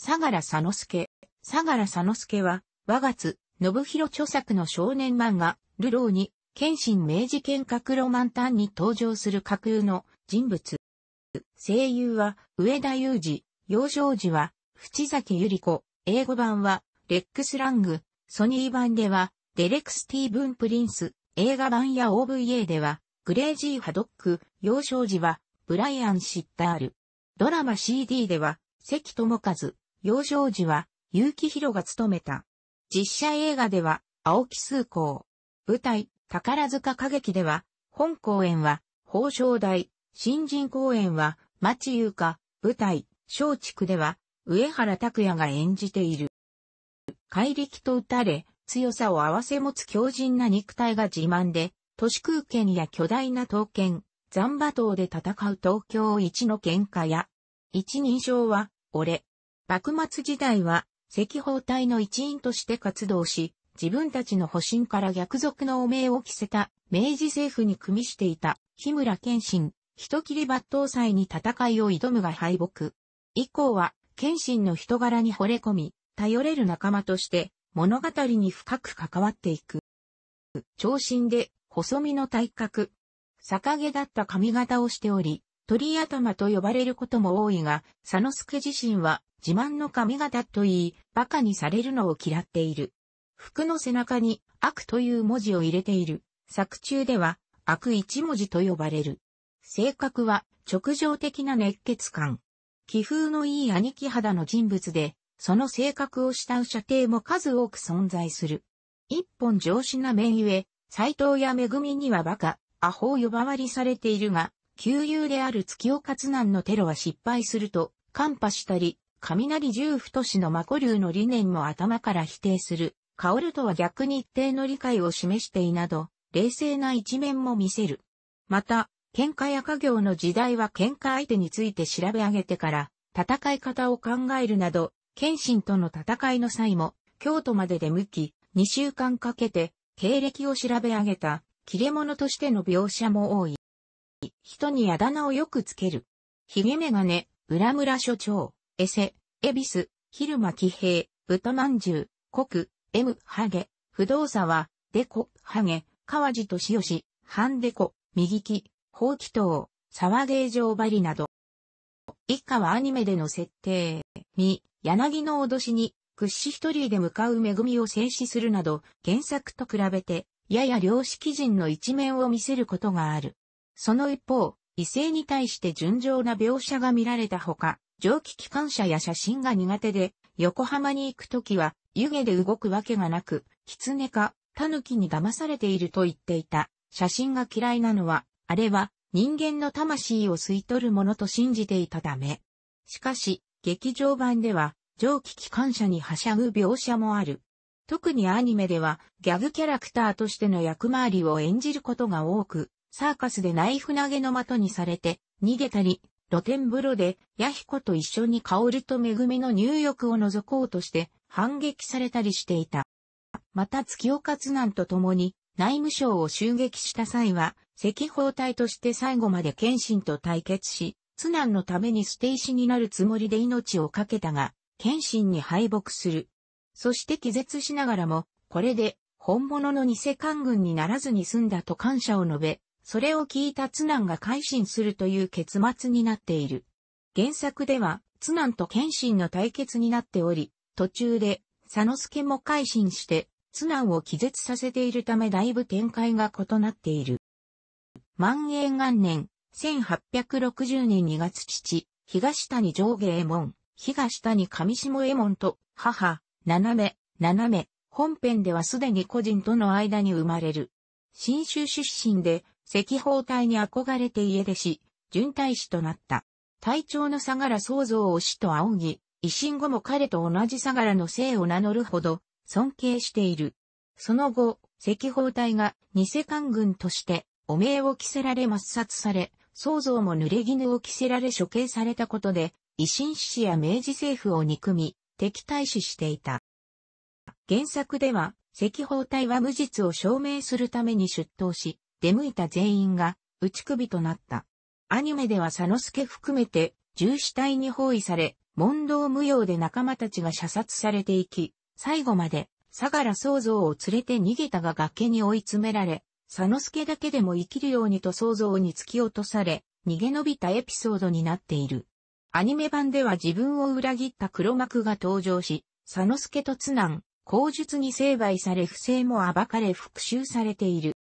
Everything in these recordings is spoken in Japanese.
相楽左之助。相楽左之助は、和月、伸宏著作の少年漫画、ルローに、謙信明治剣閣ロマンタンに登場する架空の人物。声優は、上田裕二、幼少時は、淵崎ゆり子、英語版は、レックスラング、ソニー版では、デレク・スティーブン・プリンス、映画版や OVA では、グレイ・G・ハドック、幼少時は、ブライアン・シッタール。ドラマ CD では、関智和、幼少時は、結城博が務めた。実写映画では、青木数光。舞台、宝塚歌劇では、本公演は、宝正大。新人公演は、町優香。舞台、松竹では、上原拓也が演じている。怪力と打たれ、強さを合わせ持つ強靭な肉体が自慢で、都市空剣や巨大な刀剣、残馬刀で戦う東京一の喧嘩や、一人称は、俺。幕末時代は、赤包隊の一員として活動し、自分たちの保身から逆賊の汚名を着せた明治政府に組みしていた日村謙信、人切り抜刀祭に戦いを挑むが敗北。以降は、謙信の人柄に惚れ込み、頼れる仲間として物語に深く関わっていく。長身で細身の体格。逆毛だった髪型をしており、鳥頭と呼ばれることも多いが、佐之助自身は自慢の髪型と言い、馬鹿にされるのを嫌っている。服の背中に悪という文字を入れている。作中では悪一文字と呼ばれる。性格は直情的な熱血感。気風のいい兄貴肌の人物で、その性格を慕う射程も数多く存在する。一本上司な面ゆえ、斎藤や恵には馬鹿、アホを呼ばわりされているが、旧友である月岡津南のテロは失敗すると、カンパしたり、雷十太氏の魔古流の理念も頭から否定する。薫とは逆に一定の理解を示していなど、冷静な一面も見せる。また、喧嘩や家業の時代は喧嘩相手について調べ上げてから、戦い方を考えるなど、謙信との戦いの際も、京都まで出向き、2週間かけて、経歴を調べ上げた、切れ者としての描写も多い。人にあだ名をよくつける。ヒゲメガネ、浦村所長、エセ、エビス、昼間騎兵、豚まんじゅう、国、M、ハゲ、不動産は、デコ、ハゲ、川地としよし、ハンデコ、右木、法気等、沢芸場バリなど。一家はアニメでの設定、み、柳の脅しに、屈指一人で向かう恵みを静止するなど、原作と比べて、やや良識人の一面を見せることがある。その一方、異性に対して純情な描写が見られたほか、蒸気機関車や写真が苦手で、横浜に行くときは、湯気で動くわけがなく、狐か、狸に騙されていると言っていた。写真が嫌いなのは、あれは人間の魂を吸い取るものと信じていたため。しかし、劇場版では、蒸気機関車にはしゃぐ描写もある。特にアニメでは、ギャグキャラクターとしての役回りを演じることが多く、サーカスでナイフ投げの的にされて、逃げたり、露天風呂で、ヤヒコと一緒に薫と恵みの入浴を覗こうとして、反撃されたりしていた。また月岡津南と共に、内務省を襲撃した際は、赤包隊として最後まで謙信と対決し、津南のために捨て石になるつもりで命を懸けたが、謙信に敗北する。そして気絶しながらも、これで本物の偽官軍にならずに済んだと感謝を述べ、それを聞いた津南が改心するという結末になっている。原作では、津南と謙信の対決になっており、途中で、佐之助も改心して、津南を気絶させているためだいぶ展開が異なっている。万延元年、1860年2月父、東谷上下衛門、東谷上下衛門と、母、斜め、斜め、本編ではすでに個人との間に生まれる。新州出身で、赤包隊に憧れて家出し、準大使となった。隊長の相良創造を死と仰ぎ、維新後も彼と同じ相良の姓を名乗るほど尊敬している。その後、赤包隊が偽官軍として汚名を着せられ抹殺され、創造も濡れ衣を着せられ処刑されたことで、維新志士や明治政府を憎み、敵対視していた。原作では、赤包隊は無実を証明するために出頭し、出向いた全員が打ち首となった。アニメでは佐之助含めて重死体に包囲され、問答無用で仲間たちが射殺されていき、最後まで、相良創造を連れて逃げたが崖に追い詰められ、佐之助だけでも生きるようにと創造に突き落とされ、逃げ延びたエピソードになっている。アニメ版では自分を裏切った黒幕が登場し、佐之助と津南、口述に成敗され不正も暴かれ復讐されている。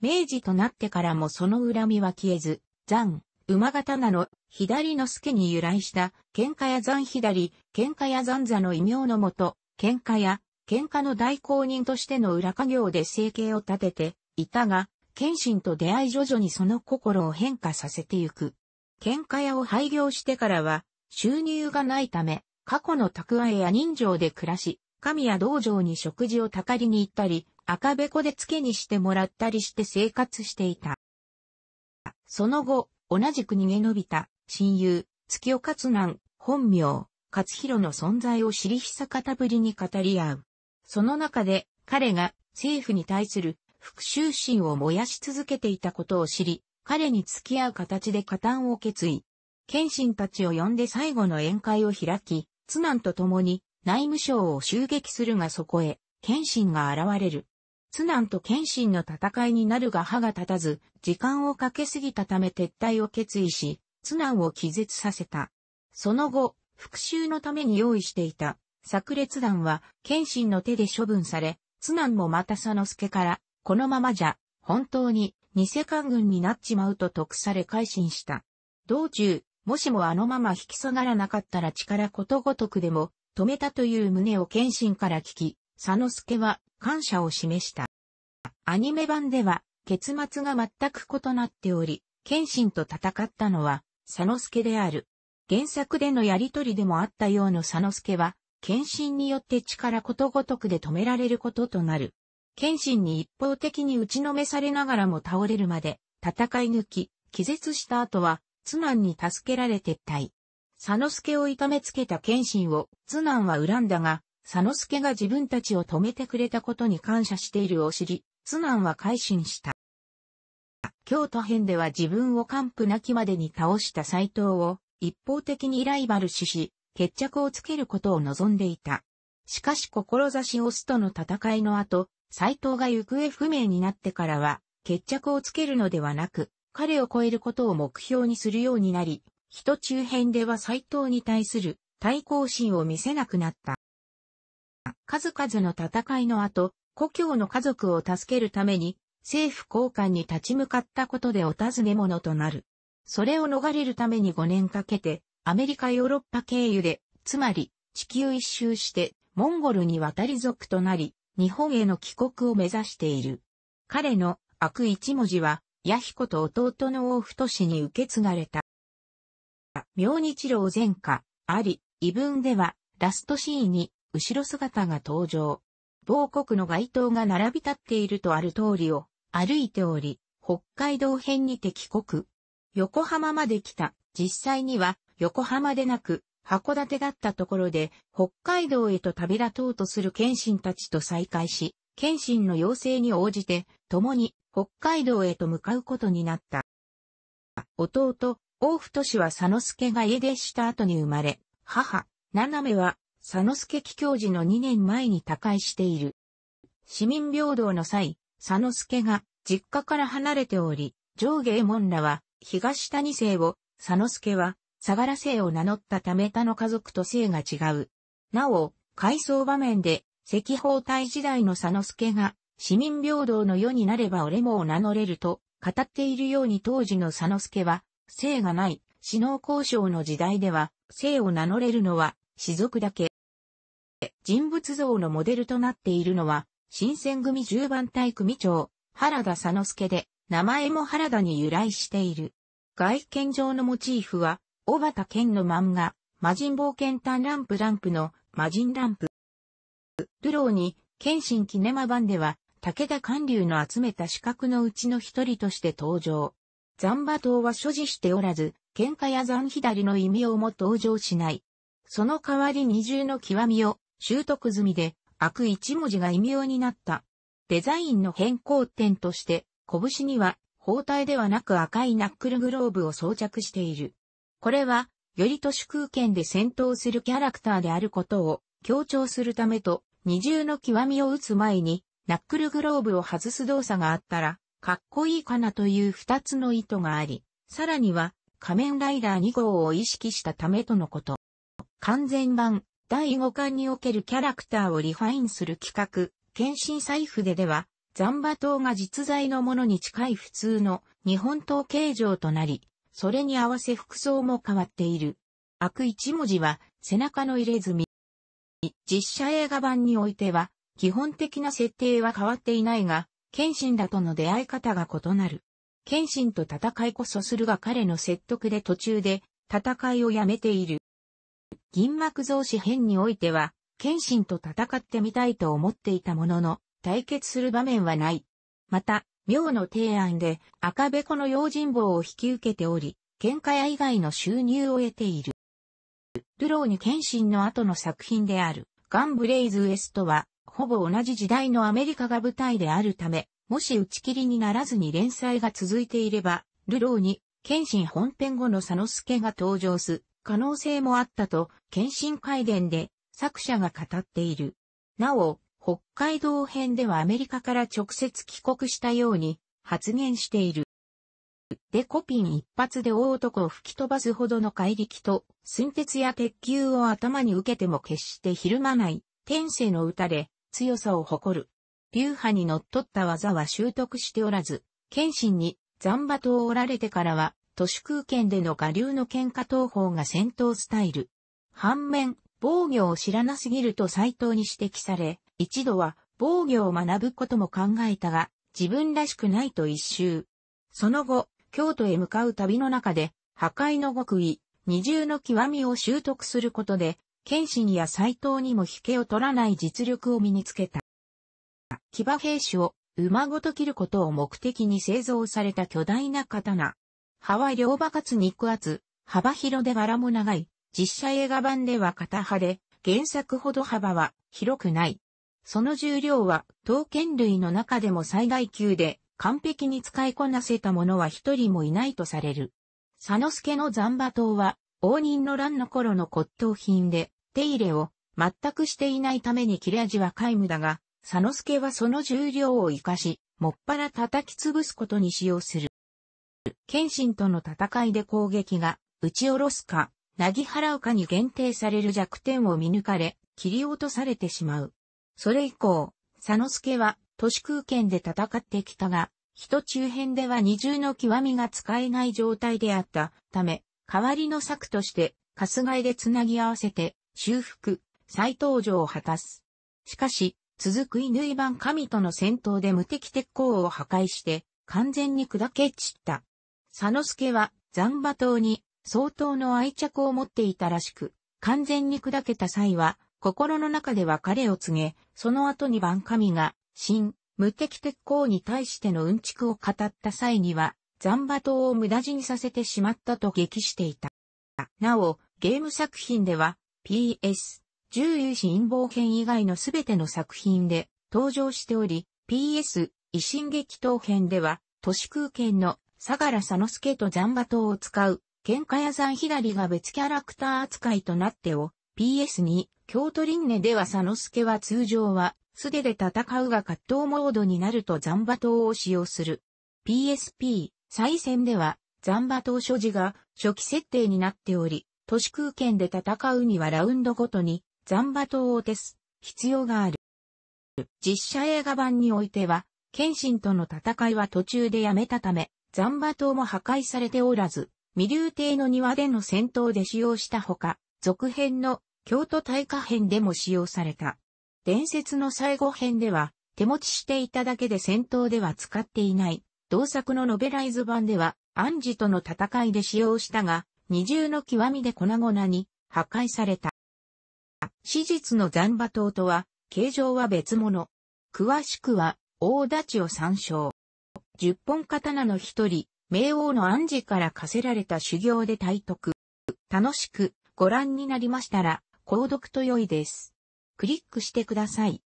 明治となってからもその恨みは消えず、残、馬刀の左の助に由来した喧嘩屋残左、喧嘩屋残座の異名のもと、喧嘩屋、喧嘩の代行人としての裏家業で生計を立てていたが、謙信と出会い徐々にその心を変化させてゆく。喧嘩屋を廃業してからは、収入がないため、過去の蓄えや人情で暮らし、神や道場に食事をたかりに行ったり、赤べこで付けにしてもらったりして生活していた。その後、同じく逃げ延びた、親友、月岡津南、本名、勝弘の存在を知り久方ぶりに語り合う。その中で、彼が政府に対する復讐心を燃やし続けていたことを知り、彼に付き合う形で加担を決意。謙信たちを呼んで最後の宴会を開き、津南と共に内務省を襲撃するがそこへ、謙信が現れる。津南と謙信の戦いになるが歯が立たず、時間をかけすぎたため撤退を決意し、津南を気絶させた。その後、復讐のために用意していた、炸裂弾は、謙信の手で処分され、津南もまた佐之助から、このままじゃ、本当に、偽官軍になっちまうと得され改心した。道中、もしもあのまま引き下がらなかったら力ことごとくでも、止めたという旨を謙信から聞き、佐之助は感謝を示した。アニメ版では、結末が全く異なっており、謙信と戦ったのは、佐之助である。原作でのやりとりでもあったような佐之助は、謙信によって力ことごとくで止められることとなる。謙信に一方的に打ちのめされながらも倒れるまで、戦い抜き、気絶した後は、津南に助けられ撤退。佐之助を痛めつけた謙信を、津南は恨んだが、佐之助が自分たちを止めてくれたことに感謝しているを知り、津南は改心した。京都編では自分を完膚なきまでに倒した斎藤を一方的にライバル視し、決着をつけることを望んでいた。しかし志をスとの戦いの後、斎藤が行方不明になってからは、決着をつけるのではなく、彼を超えることを目標にするようになり、人中編では斎藤に対する対抗心を見せなくなった。数々の戦いの後、故郷の家族を助けるために、政府高官に立ち向かったことでお尋ね者となる。それを逃れるために5年かけて、アメリカヨーロッパ経由で、つまり地球一周して、モンゴルに渡り族となり、日本への帰国を目指している。彼の悪一文字は、弥彦と弟の王太氏に受け継がれた。明日郎前科、あり、異文では、ラストシーンに、後ろ姿が登場。某国の街灯が並び立っているとある通りを、歩いており、北海道編にて帰国。横浜まで来た。実際には、横浜でなく、函館だったところで、北海道へと旅立とうとする謙信たちと再会し、謙信の要請に応じて、共に北海道へと向かうことになった。弟、大太氏は佐之助が家出した後に生まれ、母、七目は佐之助帰教時の2年前に他界している。市民平等の際、佐之助が実家から離れており、上下門らは東谷姓を、佐之助は相良姓を名乗ったため他の家族と姓が違う。なお、回想場面で、赤包帯時代の佐之助が、市民平等の世になれば俺もを名乗れると、語っているように当時の佐之助は、姓がない、死能交渉の時代では、姓を名乗れるのは、士族だけ。人物像のモデルとなっているのは、新選組十番隊組長、原田佐之助で、名前も原田に由来している。外見上のモチーフは、小畑健の漫画、魔人冒険探ランプランプの魔人ランプ。ルローに、謙信キネマ版では、武田官流の集めた資格のうちの一人として登場。残馬刀は所持しておらず、喧嘩や残左の異名も登場しない。その代わり二重の極みを習得済みで、悪一文字が異名になった。デザインの変更点として、拳には包帯ではなく赤いナックルグローブを装着している。これは、より都市空間で戦闘するキャラクターであることを強調するためと、二重の極みを打つ前に、ナックルグローブを外す動作があったら、かっこいいかなという二つの意図があり、さらには、仮面ライダー2号を意識したためとのこと。完全版、第5巻におけるキャラクターをリファインする企画、検診財布ででは、ザンバ島が実在のものに近い普通の日本刀形状となり、それに合わせ服装も変わっている。悪一文字は背中の入れ墨。実写映画版においては、基本的な設定は変わっていないが、謙信らとの出会い方が異なる。謙信と戦いこそするが彼の説得で途中で戦いをやめている。銀幕増子編においては、謙信と戦ってみたいと思っていたものの、対決する場面はない。また、妙の提案で赤べこの用心棒を引き受けており、喧嘩屋以外の収入を得ている。ルローに謙信の後の作品である、ガンブレイズウエストは、ほぼ同じ時代のアメリカが舞台であるため、もし打ち切りにならずに連載が続いていれば、ルローに、謙信本編後の佐之助が登場す、可能性もあったと、検診会伝で作者が語っている。なお、北海道編ではアメリカから直接帰国したように発言している。でコピン一発で大男を吹き飛ばすほどの怪力と、寸鉄や鉄球を頭に受けても決してひるまない、天性の歌で強さを誇る。流派に則っった技は習得しておらず、謙信に残馬刀を折られてからは都市空間での我流の喧嘩闘法が戦闘スタイル。反面、防御を知らなすぎると斎藤に指摘され、一度は防御を学ぶことも考えたが、自分らしくないと一周。その後、京都へ向かう旅の中で、破壊の極意、二重の極みを習得することで、謙信や斎藤にも引けを取らない実力を身につけた。騎馬兵士を馬ごと切ることを目的に製造された巨大な刀。葉は両刃かつ肉厚、幅広で柄も長い、実写映画版では片刃で、原作ほど幅は広くない。その重量は、刀剣類の中でも最大級で、完璧に使いこなせた者は一人もいないとされる。佐之助の残馬刀は、応仁の乱の頃の骨董品で、手入れを全くしていないために切れ味は皆無だが、佐之助はその重量を活かし、もっぱら叩き潰すことに使用する。謙信との戦いで攻撃が打ち下ろすか、なぎ払うかに限定される弱点を見抜かれ、切り落とされてしまう。それ以降、佐之助は都市空間で戦ってきたが、人中編では二重の極みが使えない状態であったため、代わりの策として、春日井でつなぎ合わせて、修復、再登場を果たす。しかし、続く犬版神との戦闘で無敵鉄鋼を破壊して、完全に砕け散った。佐之助は、残馬島に相当の愛着を持っていたらしく、完全に砕けた際は、心の中で別れを告げ、その後に番神が、新、無敵鉄鋼に対してのうんちくを語った際には、残馬島を無駄死にさせてしまったと激していた。なお、ゲーム作品では、PS、重油死陰謀編以外のすべての作品で登場しており、PS、維新激闘編では、都市空間の相良佐之助と残馬刀を使う、喧嘩屋さん左が別キャラクター扱いとなってお、PS2、京都輪廻では佐之助は通常は、素手で戦うが葛藤モードになると残馬刀を使用する。PSP、再戦では、残馬刀所持が初期設定になっており、都市空間で戦うにはラウンドごとに残馬刀を消す必要がある。実写映画版においては、謙信との戦いは途中でやめたため、残馬刀も破壊されておらず、未流亭の庭での戦闘で使用したほか、続編の京都大火編でも使用された。伝説の最後編では、手持ちしていただけで戦闘では使っていない。同作のノベライズ版では、暗示との戦いで使用したが、二重の極みで粉々に破壊された。史実の残馬刀とは、形状は別物。詳しくは、大立ちを参照。十本刀の一人、冥王の暗示から課せられた修行で体得。楽しくご覧になりましたら、購読と良いです。クリックしてください。